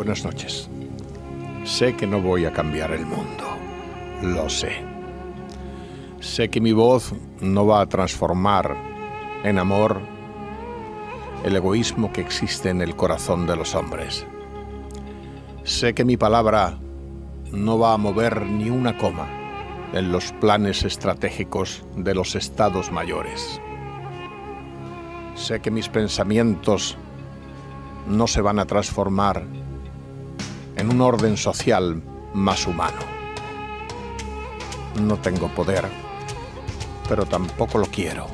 Buenas noches. Sé que no voy a cambiar el mundo. Lo sé. Sé que mi voz no va a transformar en amor el egoísmo que existe en el corazón de los hombres. Sé que mi palabra no va a mover ni una coma en los planes estratégicos de los estados mayores. Sé que mis pensamientos no se van a transformar en un orden social más humano. No tengo poder, pero tampoco lo quiero.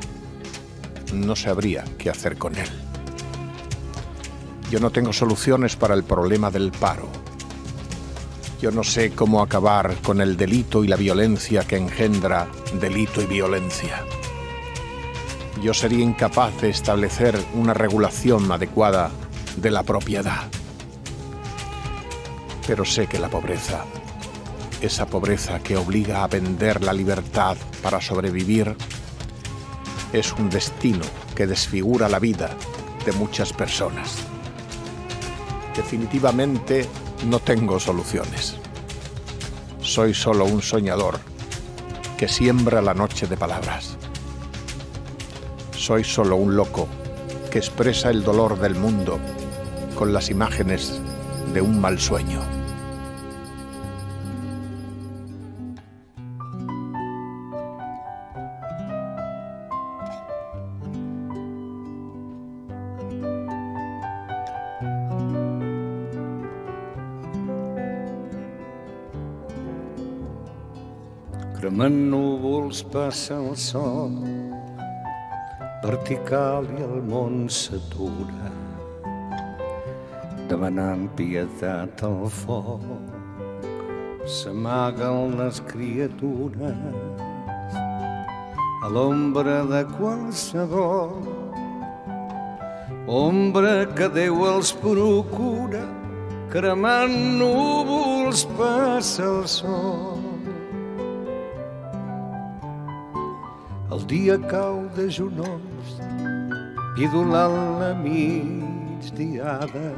No sabría qué hacer con él. Yo no tengo soluciones para el problema del paro. Yo no sé cómo acabar con el delito y la violencia que engendra delito y violencia. Yo sería incapaz de establecer una regulación adecuada de la propiedad. Pero sé que la pobreza, esa pobreza que obliga a vender la libertad para sobrevivir, es un destino que desfigura la vida de muchas personas. Definitivamente no tengo soluciones. Soy solo un soñador que siembra la noche de palabras. Soy solo un loco que expresa el dolor del mundo con las imágenes de un mal sueño. Cremant núvols passa el sol. Vertical i el món s'atura demanant pietat al foc. S'amaguen les criatures a l'ombra de qualsevol. Ombra que Déu els procura cremant núvols passa el sol Dia cau de genolls, pidolant la migdiada.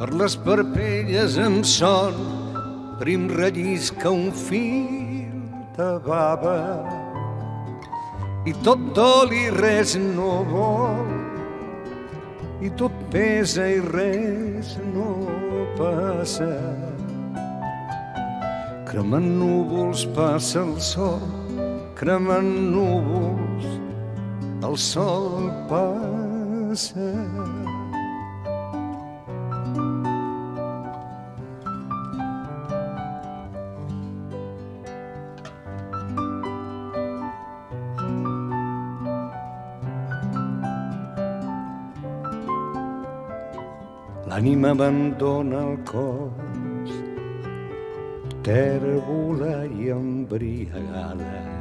Per les parpelles em son, prim rellisca un fil de bava. I tot dol i res no vol, i tot pesa i res no passa. Cremant núvols passa el sol, cremant núvols, el sol passa. L'ànima abandona el cos, tèrbola i embriagada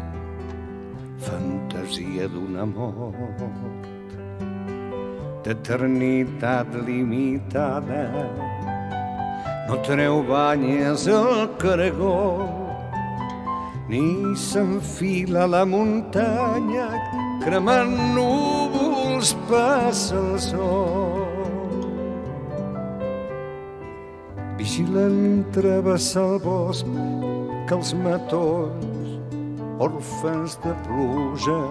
fantasia d'un amor d'eternitat limitada. No treu banyes al cargol, ni s'enfila la muntanya, cremant núvols passa el sol. Vigilen travessar el bosc que els matons orfes de pluja.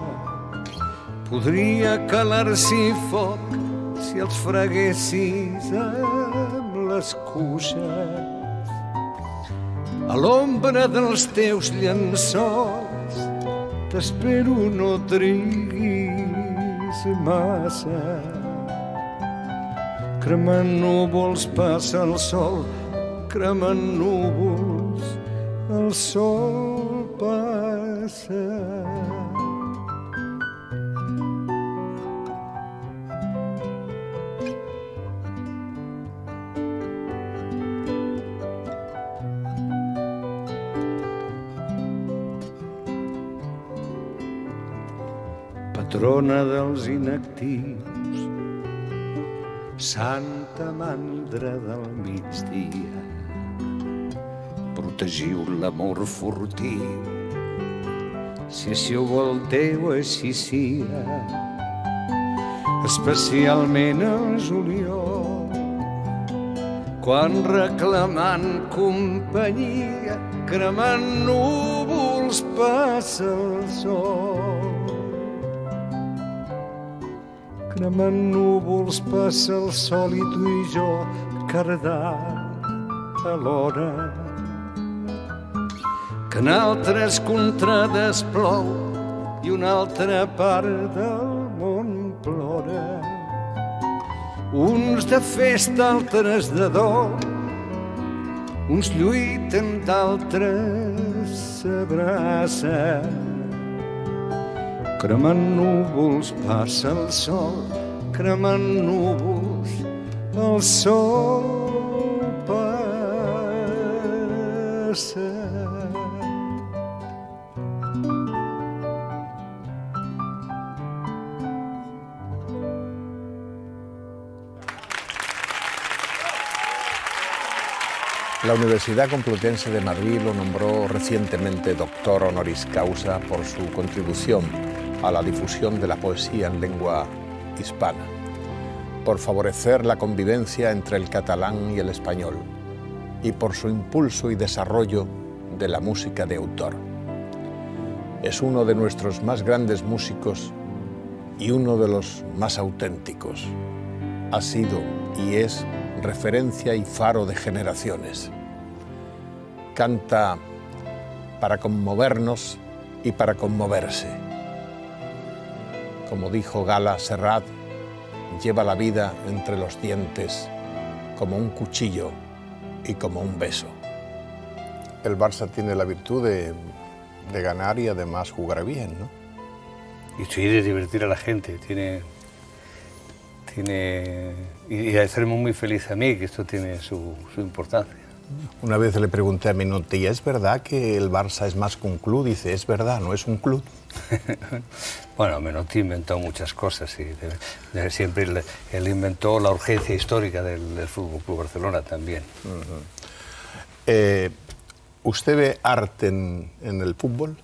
Podria calar-s'hi foc si els freguessis amb les cuixes. A l'ombra dels teus llençols t'espero no triguis massa. Cremant núvols passa el sol, cremant núvols el sol passa. Patrona dels inactius, Santa Mandra del migdia, protegiu l'amor furtiu, si així ho vol Déu, així sia, especialment el juliol, quan reclamant companyia, cremant núvols passa el sol. Cremant núvols passa el sol i tu i jo cardant alhora. Que en altres contrades plou i una altra part del món plora uns de festa, altres de dol, uns lluiten, d'altres s'abracen. Cremant núvols passa el sol, cremant núvols el sol passa. La Universidad Complutense de Madrid lo nombró recientemente doctor honoris causa por su contribución a la difusión de la poesía en lengua hispana, por favorecer la convivencia entre el catalán y el español y por su impulso y desarrollo de la música de autor. Es uno de nuestros más grandes músicos y uno de los más auténticos. Ha sido y es referencia y faro de generaciones. Canta para conmovernos y para conmoverse. Como dijo Gala Serrat, lleva la vida entre los dientes como un cuchillo y como un beso. El Barça tiene la virtud de, de ganar y además jugar bien, ¿no? Y sí, de divertir a la gente, tiene, tiene y, y hacerme muy feliz a mí, que esto tiene su, su importancia. Una vez le pregunté a Menotti, ¿es verdad que el Barça es más que un club? Dice, es verdad, no es un club. bueno, Menotti inventó muchas cosas y de, de siempre él, él, inventó la urgencia histórica del, del Fútbol Club Barcelona también. Uh -huh. eh, ¿Usted ve arte en, en, el fútbol?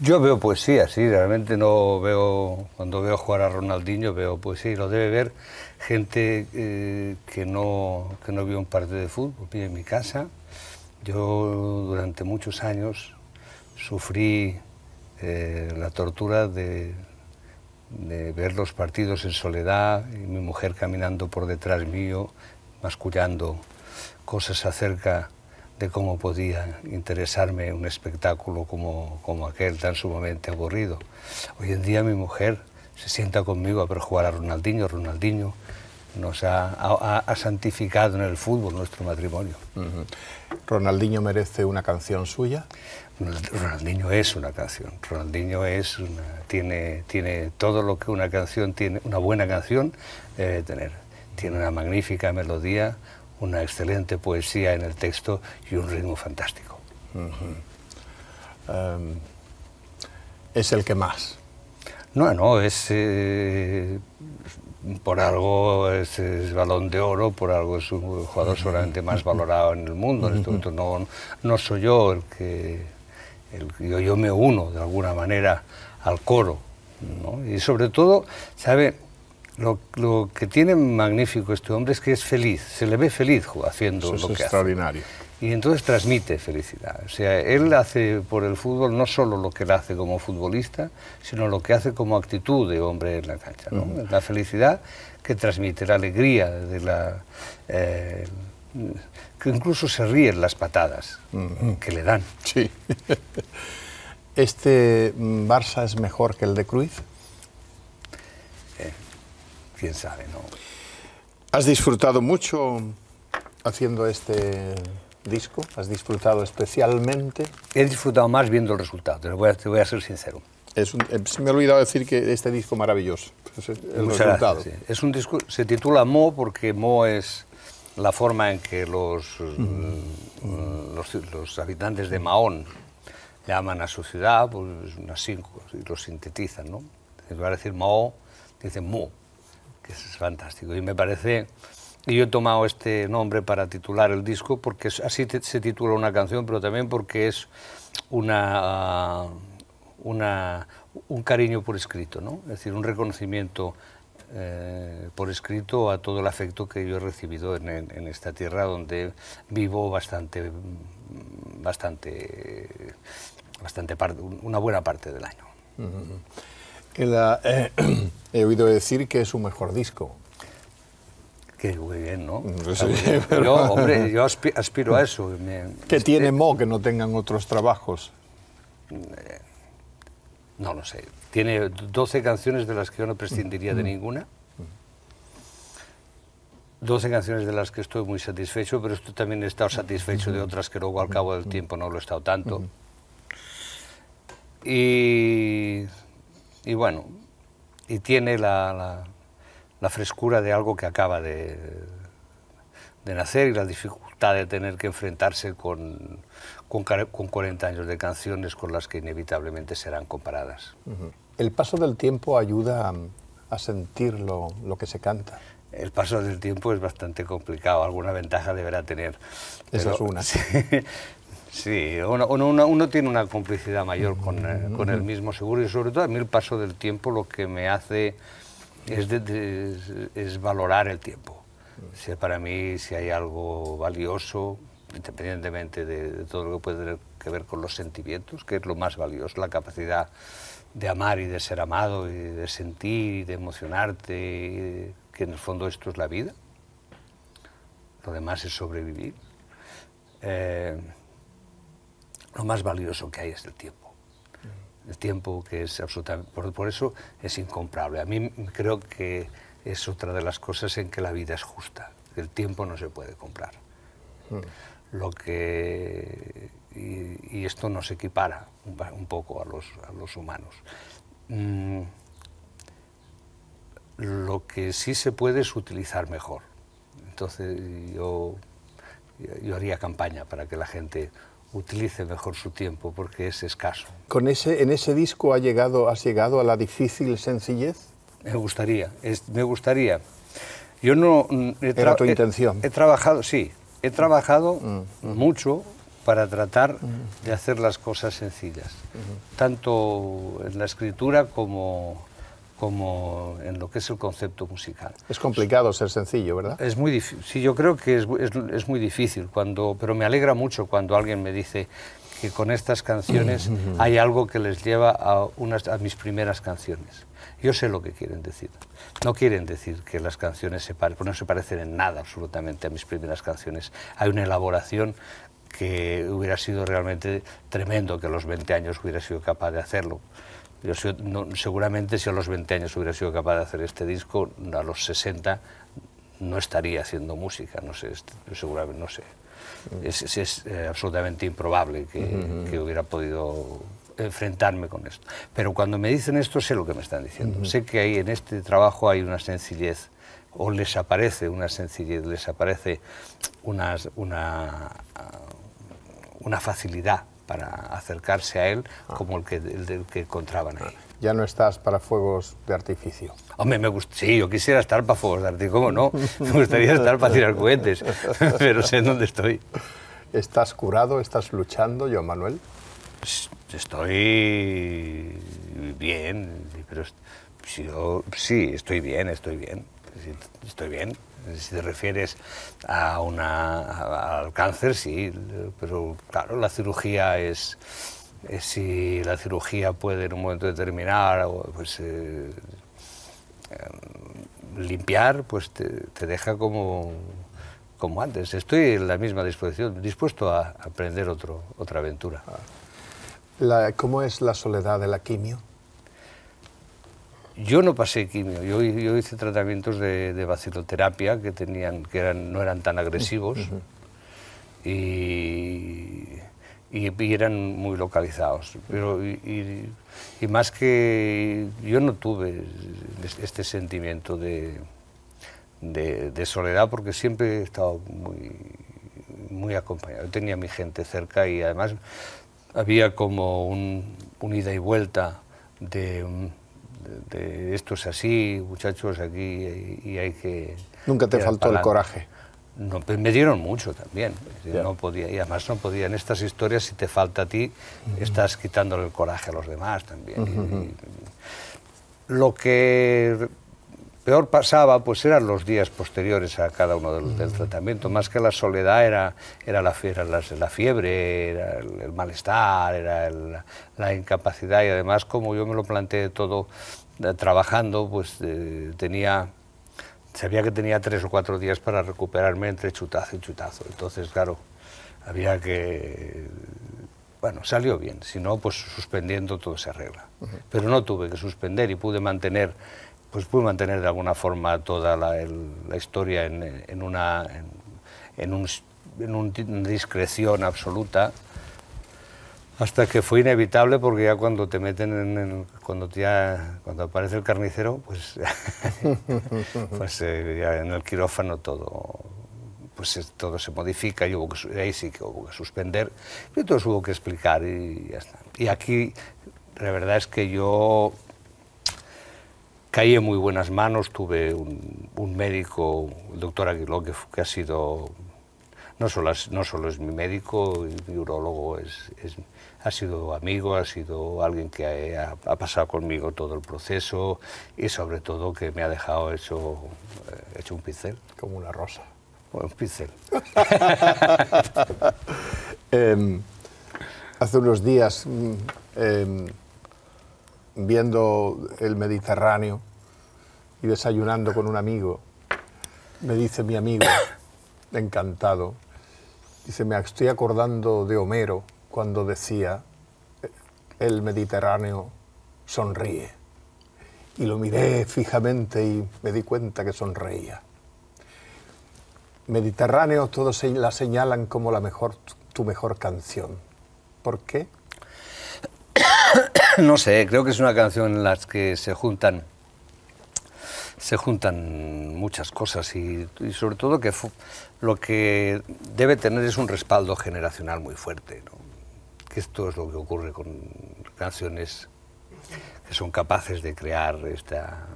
Yo veo poesía, sí, realmente no veo, cuando veo jugar a Ronaldinho veo poesía y lo debe ver gente eh, que, no, que no vio un partido de fútbol. En mi casa, yo durante muchos años sufrí eh, la tortura de, de, ver los partidos en soledad y mi mujer caminando por detrás mío, mascullando cosas acerca de cómo podía interesarme un espectáculo como, como aquel tan sumamente aburrido. Hoy en día mi mujer se sienta conmigo a ver jugar a Ronaldinho. Ronaldinho nos ha, ha, ha santificado en el fútbol nuestro matrimonio. Uh -huh. ¿Ronaldinho merece una canción suya? Ronaldinho es una canción. Ronaldinho es una, tiene, tiene todo lo que una canción tiene, una buena canción debe tener. Tiene una magnífica melodía, una excelente poesía en el texto y un ritmo fantástico. Uh -huh. um, ¿Es el que más? No, no, es... Eh, por algo es, es, balón de oro, por algo es un jugador seguramente más valorado en el mundo. En este momento no, no soy yo el que... El, yo, yo me uno de alguna manera al coro. ¿no? Y sobre todo, ¿sabe? Lo, lo, que tiene magnífico este hombre es que es feliz, se le ve feliz haciendo Eso lo es que extraordinario. hace. Y entonces transmite felicidad. O sea, él hace por el fútbol no solo lo que él hace como futbolista, sino lo que hace como actitud de hombre en la cancha. ¿no? Uh -huh. La felicidad que transmite, la alegría de la... Eh, que incluso se ríen las patadas uh -huh. que le dan. Sí. ¿Este Barça es mejor que el de Cruyff? Eh, quién sabe, ¿no? ¿Has disfrutado mucho haciendo este disco? ¿Has disfrutado especialmente? He disfrutado más viendo el resultado, te voy a, te voy a ser sincero. Es un, eh, se me ha olvidado decir que este disco maravilloso, es el Muchas resultado. Gracias, sí. Es un disco, se titula Mo porque Mo es la forma en que los, mm. los, los, habitantes de Mahón llaman a su ciudad, pues así lo sintetizan, ¿no? En lugar de decir Mao, dicen Mo, que es fantástico. Y me parece y yo he tomado este nombre para titular el disco porque así se titula una canción, pero también porque es una, una, un cariño por escrito, ¿no? es decir, un reconocimiento eh, por escrito a todo el afecto que yo he recibido en, en esta tierra donde vivo bastante, bastante, bastante parte, una buena parte del año. Eh, he oído decir que es su mejor disco. Que muy bien, ¿no? Yo, hombre, yo aspiro a eso. ¿Qué tiene Mo que no tengan otros trabajos? Eh, no lo sé. Tiene 12 canciones de las que yo no prescindiría de ninguna. 12 canciones de las que estoy muy satisfecho, pero esto también he estado satisfecho de otras que luego al cabo del tiempo no lo he estado tanto. Y, y bueno, y tiene la, la, frescura de algo que acaba de, de, nacer y la dificultad de tener que enfrentarse con, con, con, 40 años de canciones con las que inevitablemente serán comparadas. ¿El paso del tiempo ayuda a, a sentir lo, lo que se canta? el paso del tiempo es bastante complicado, alguna ventaja deberá tener. Esa es una. Sí, uno, tiene una complicidad mayor con, eh, con, el mismo seguro y sobre todo a mí el paso del tiempo lo que me hace es, es, valorar el tiempo. Si para mí si hay algo valioso, independientemente de, todo lo que puede tener que ver con los sentimientos, que es lo más valioso, la capacidad de amar y de ser amado y de sentir y de emocionarte, que en el fondo esto es la vida, lo demás es sobrevivir. Eh, lo más valioso que hay es el tiempo. El tiempo que es absolutamente... Por, eso es incomparable. A mí creo que es otra de las cosas en que la vida es justa. El tiempo no se puede comprar. Mm. Lo que... Y, esto nos equipara un, poco a los, a los humanos. Mm, lo que sí se puede es utilizar mejor. Entonces yo, yo haría campaña para que la gente utilice mejor su tiempo porque es escaso. ¿Con ese, ¿En ese disco ha llegado, has llegado a la difícil sencillez? Me gustaría, me gustaría. Yo no... Mm, he Era tu intención. He, trabajado, sí, he trabajado mm, mm. mucho para tratar de hacer las cosas sencillas, tanto en la escritura como como en lo que es el concepto musical. Es complicado ser sencillo, ¿verdad? Es muy difícil, sí, yo creo que es, es, muy difícil, cuando, pero me alegra mucho cuando alguien me dice que con estas canciones hay algo que les lleva a, unas, a mis primeras canciones. Yo sé lo que quieren decir. No quieren decir que las canciones se pare, no se parecen en nada absolutamente a mis primeras canciones. Hay una elaboración que hubiera sido realmente tremendo que a los 20 años hubiera sido capaz de hacerlo. Yo seguramente si a los 20 años hubiera sido capaz de hacer este disco, a los 60 no estaría haciendo música, no sé, seguramente no sé. Es, es, eh, absolutamente improbable que, hubiera podido enfrentarme con esto. Pero cuando me dicen esto sé lo que me están diciendo. Sé que ahí en este trabajo hay una sencillez, o les aparece una sencillez, les aparece una, una, una facilidad para acercarse a él ah. como el que, el, que encontraban ahí. Ya no estás para fuegos de artificio. Hombre, me gusta, sí, yo quisiera estar para fuegos de artificio, ¿cómo no? Me gustaría estar para tirar cohetes, pero sé dónde estoy. ¿Estás curado? ¿Estás luchando, Joan Manuel? Estoy bien, pero sí, estoy bien, estoy bien, estoy bien si te refieres a una, al cáncer, sí, pero claro, la cirugía es, si la cirugía puede en un momento determinado pues, eh, em, limpiar, pues te, deja como, como antes. Estoy en la misma disposición, dispuesto a aprender otro, otra aventura. ¿Cómo es la soledad de la quimio? Yo no pasé quimio, yo, hice tratamientos de, de, baciloterapia que, tenían, que eran, no eran tan agresivos y, y, eran muy localizados. Pero, y, más que yo no tuve este sentimiento de, de, soledad porque siempre he estado muy, muy acompañado. Yo tenía mi gente cerca y además había como un, un ida y vuelta de de, esto es así, muchachos, aquí y, hay que... ¿Nunca te faltó el coraje? No, pues me dieron mucho también. No podía, y además no podía. En estas historias, si te falta a ti, estás quitándole el coraje a los demás también. lo que peor pasaba pues eran los días posteriores a cada uno del, tratamiento, más que la soledad era, era, la, la, fiebre, era el, malestar, era la incapacidad. Y además como yo me lo planteé todo eh, trabajando, pues eh, tenía, sabía que tenía tres o cuatro días para recuperarme entre chutazo y chutazo, entonces claro, había que bueno, salió bien, si no, pues suspendiendo todo se arregla. Pero no tuve que suspender y pude mantener, pues pude mantener de alguna forma toda la, historia en, una, en, un, en una discreción absoluta hasta que fue inevitable porque ya cuando te meten en, cuando ya cuando aparece el carnicero pues pues eh, ya en el quirófano todo pues todo se modifica y hubo que, ahí sí que hubo que suspender y todo hubo que explicar y ya está. Y aquí la verdad es que yo caí en muy buenas manos, tuve un, médico, el doctor Aguiló, que, que, ha sido, no solo, no solo es mi médico, mi urologo es, ha sido amigo, ha sido alguien que ha, ha, pasado conmigo todo el proceso y sobre todo que me ha dejado hecho, eh, hecho un pincel. Como una rosa. Un pincel. Em, hace unos días, mm, em, viendo el Mediterráneo y desayunando con un amigo, me dice mi amigo, encantado, dice, me estoy acordando de Homero cuando decía, el Mediterráneo sonríe. Y lo miré fijamente y me di cuenta que sonreía. Mediterráneo todos la señalan como tu mejor canción. ¿Por qué? No sé, creo que es una canción en la que se juntan se juntan muchas cosas y, sobre todo que lo que debe tener es un respaldo generacional muy fuerte. Que esto es lo que ocurre con canciones que son capaces de crear esta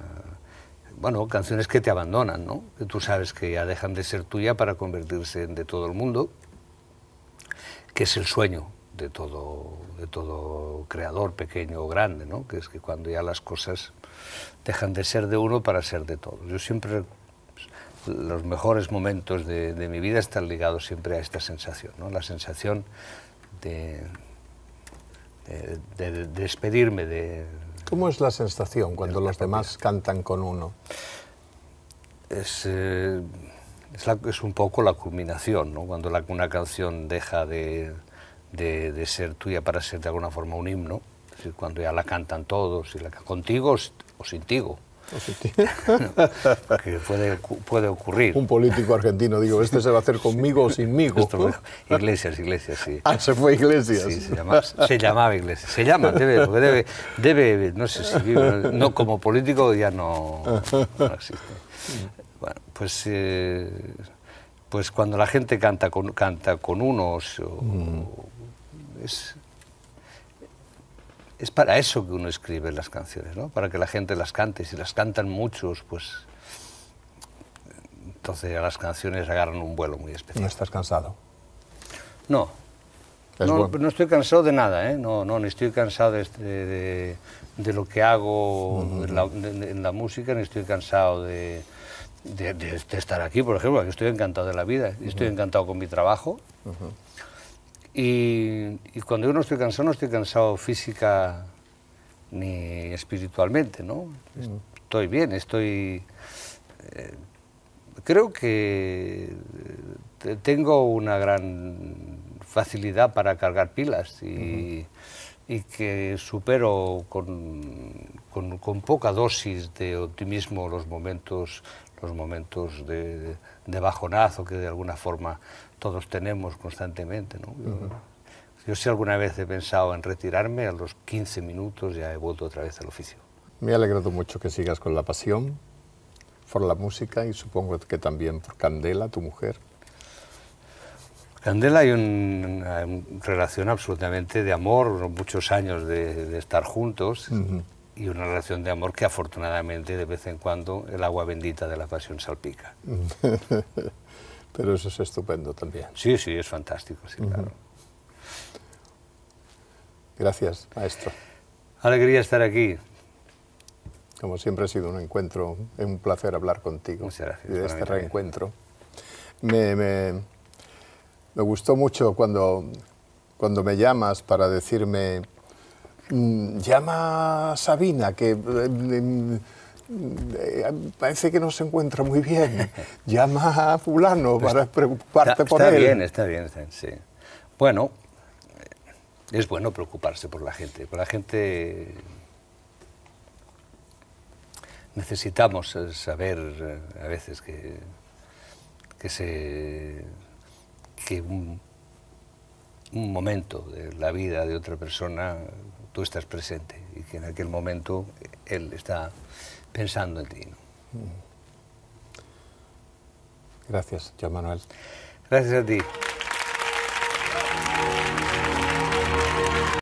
bueno, canciones que te abandonan, ¿no? Que tú sabes que ya dejan de ser tuya para convertirse en de todo el mundo, que es el sueño de todo, de todo creador, pequeño o grande, ¿no? Que es que cuando ya las cosas dejan de ser de uno para ser de todos. Yo siempre, los mejores momentos de, mi vida están ligados siempre a esta sensación, ¿no? La sensación de, de despedirme de, ¿Cómo es la sensación cuando los demás cantan con uno? Es, eh, es, un poco la culminación, ¿no? cuando una canción deja de, de, ser tuya para ser de alguna forma un himno, cuando ya la cantan todos, y la, contigo o sin tigo que puede, puede ocurrir. Un político argentino, digo, ¿este se va a hacer conmigo o sinmigo? Iglesias, Iglesias, sí. Ah, se fue Iglesias. Sí, se, llama, se llamaba Iglesias. Se llama, debe, debe, debe, no sé si vive, no, como político ya no, existe. Bueno, pues, eh, pues cuando la gente canta con, canta con unos, mm. es, es para eso que uno escribe las canciones, ¿no? Para que la gente las cante. Si las cantan muchos, pues entonces las canciones agarran un vuelo muy especial. ¿No estás cansado? No. No, estoy cansado de nada, ¿eh? No, no, ni estoy cansado de, de, lo que hago en, la, música, ni estoy cansado de, estar aquí, por ejemplo, que estoy encantado de la vida, estoy encantado con mi trabajo. Y, cuando yo no estoy cansado, no estoy cansado física ni espiritualmente, ¿no? Mm. Estoy bien, estoy... Eh, creo que eh, tengo una gran facilidad para cargar pilas y, que supero con, con, poca dosis de optimismo los momentos, los momentos de, de bajonazo que de alguna forma todos tenemos constantemente. ¿no? Yo, si alguna vez he pensado en retirarme, a los 15 minutos ya he vuelto otra vez al oficio. Me ha alegrado mucho que sigas con la pasión por la música y supongo que también por Candela, tu mujer. Candela hay una, relación absolutamente de amor, muchos años de, estar juntos y una relación de amor que afortunadamente de vez en cuando el agua bendita de la pasión salpica. Pero eso es estupendo también. Sí, sí, es fantástico, sí, claro. Gracias, maestro. Alegría estar aquí. Como siempre ha sido un encuentro, es un placer hablar contigo. Muchas gracias. Y de este reencuentro. Me, me- me gustó mucho cuando, cuando me llamas para decirme, "Mm, llama a Sabina, que eh, mm, eh, parece que no se encuentra muy bien. Llama a fulano para preocuparte Está, por está él. bien, está bien, está bien, sí. Bueno, eh, es bueno preocuparse por la gente. Por la gente necesitamos eh, saber eh, a veces que, que, se, que un, un momento de la vida de otra persona tú estás presente y que en aquel momento él está pensando en ti. ¿no? Gracias, Joan Manuel. Gracias a ti.